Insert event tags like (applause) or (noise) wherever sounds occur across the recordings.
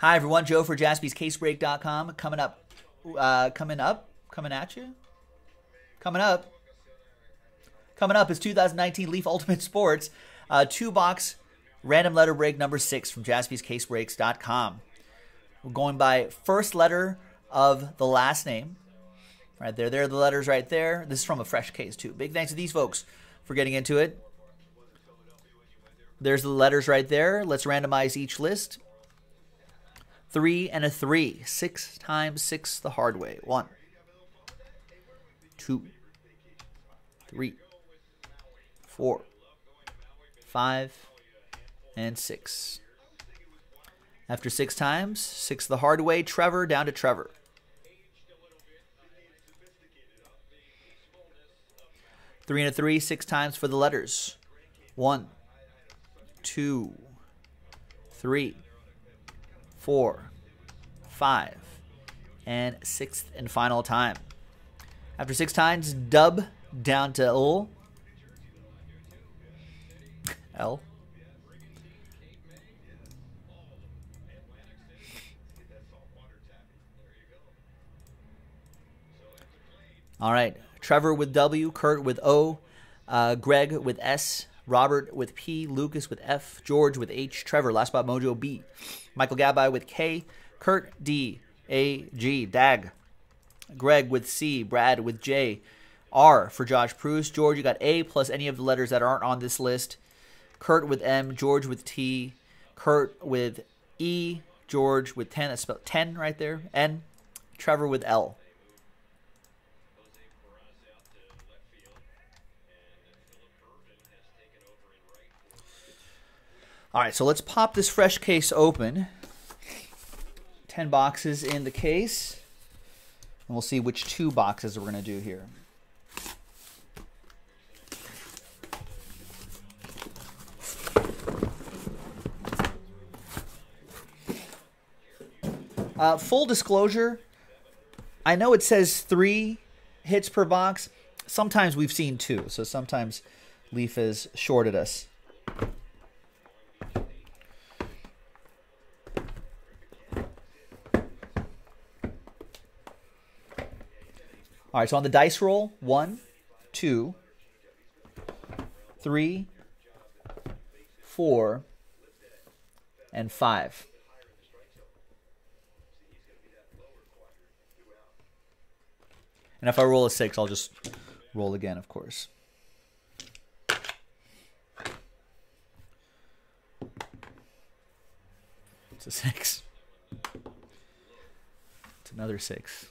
Hi everyone, Joe for JaspysCaseBreak.com. Coming up, uh, coming up, coming at you. Coming up, coming up is 2019 Leaf Ultimate Sports uh, two box random letter break number six from JaspysCaseBreaks.com. We're going by first letter of the last name. Right there, there are the letters right there. This is from a fresh case too. Big thanks to these folks for getting into it. There's the letters right there. Let's randomize each list three and a three. Six times six the hard way. One, two, three, four, five, and six. After six times, six the hard way, Trevor down to Trevor. Three and a three, six times for the letters. One, two, three four, five, and sixth and final time. After six times, dub down to L. L. All right. Trevor with W, Kurt with O, uh, Greg with S, Robert with P, Lucas with F, George with H, Trevor, Last Spot Mojo B, Michael Gabby with K, Kurt D, A, G, Dag, Greg with C, Brad with J, R for Josh Proust, George, you got A plus any of the letters that aren't on this list, Kurt with M, George with T, Kurt with E, George with 10, that's spelled 10 right there, N, Trevor with L. All right, so let's pop this fresh case open. 10 boxes in the case. And we'll see which two boxes we're going to do here. Uh, full disclosure, I know it says three hits per box. Sometimes we've seen two, so sometimes Leaf has shorted us. All right, so on the dice roll, one, two, three, four, and five. And if I roll a six, I'll just roll again, of course. It's a six. It's another six.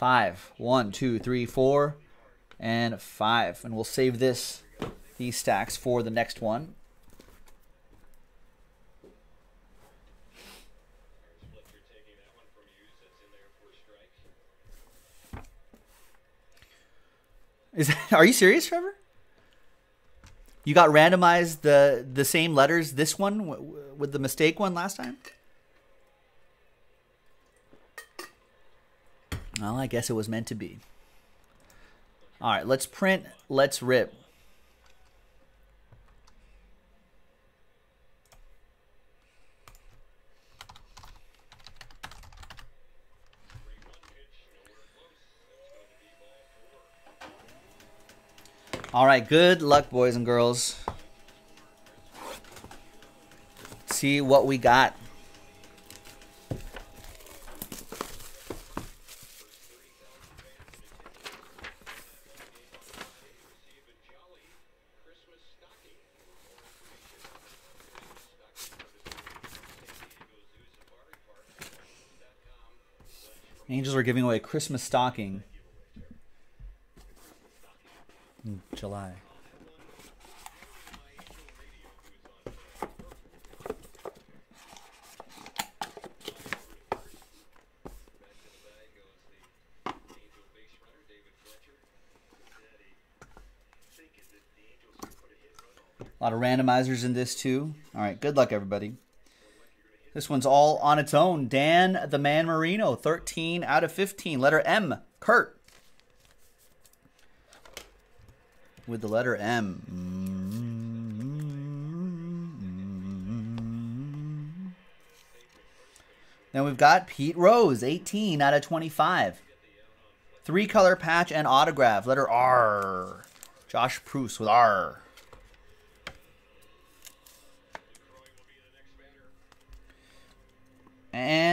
Five. One, two, three, four, and five. And we'll save this, these stacks for the next one. Is that, are you serious, Trevor? You got randomized the the same letters this one with the mistake one last time? Well, I guess it was meant to be. All right, let's print, let's rip. All right, good luck, boys and girls. see what we got. Angels are giving away a Christmas stocking in July. A lot of randomizers in this too. All right, good luck everybody. This one's all on its own. Dan the Man Marino, 13 out of 15. Letter M, Kurt. With the letter M. Then we've got Pete Rose, 18 out of 25. Three color patch and autograph, letter R. Josh Proust with R.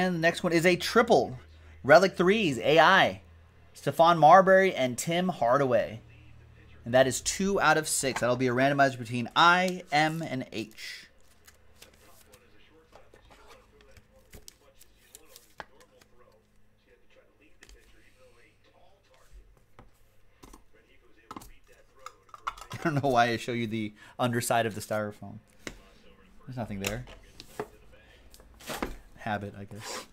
And the next one is a triple. Relic threes, AI. Stephon Marbury and Tim Hardaway. And that is two out of six. That'll be a randomizer between I, M, and H. (laughs) I don't know why I show you the underside of the styrofoam. There's nothing there. Habit, I guess.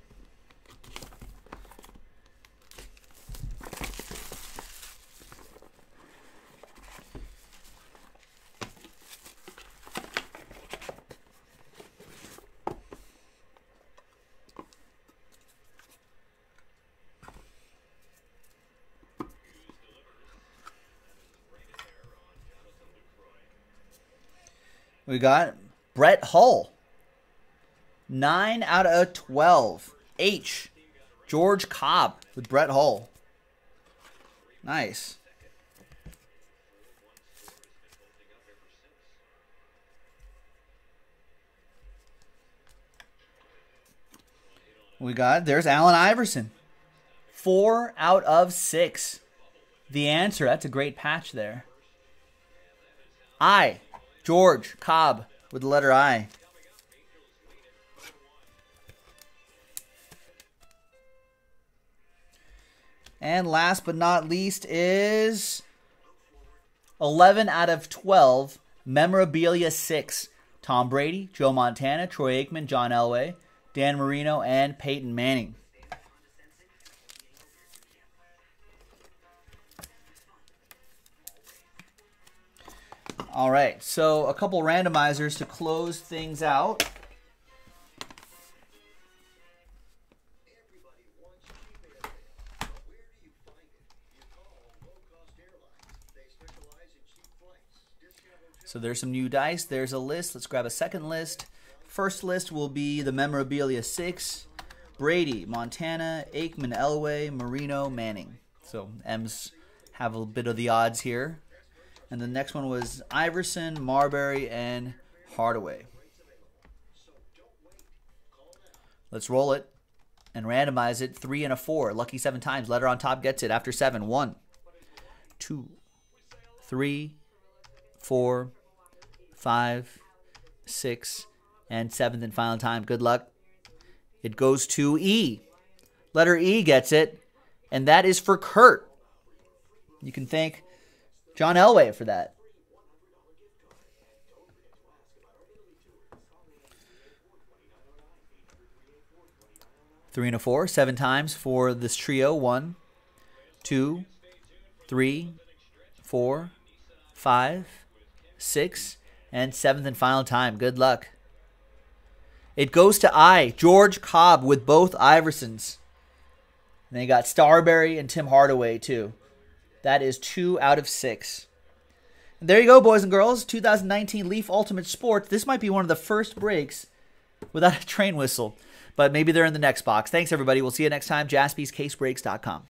We got Brett Hull. 9 out of 12. H. George Cobb with Brett Hull. Nice. We got, there's Allen Iverson. Four out of six. The answer, that's a great patch there. I. George Cobb with the letter I. And last but not least is 11 out of 12 memorabilia 6. Tom Brady, Joe Montana, Troy Aikman, John Elway, Dan Marino, and Peyton Manning. All right, so a couple randomizers to close things out. So there's some new dice. There's a list. Let's grab a second list. First list will be the memorabilia six. Brady, Montana, Aikman, Elway, Marino, Manning. So M's have a bit of the odds here. And the next one was Iverson, Marbury, and Hardaway. Let's roll it and randomize it. Three and a four. Lucky seven times. Letter on top gets it after seven. One, two, three, four, five, six, and seventh and final time. Good luck. It goes to E. Letter E gets it, and that is for Kurt. You can thank John Elway for that. Three and a four, seven times for this trio. One, two, three, four, five, six, and seventh and final time. Good luck. It goes to I, George Cobb, with both Iversons. And they got Starbury and Tim Hardaway, too. That is two out of six. There you go, boys and girls. 2019 Leaf Ultimate Sports. This might be one of the first breaks without a train whistle, but maybe they're in the next box. Thanks, everybody. We'll see you next time. JaspysCaseBreaks.com.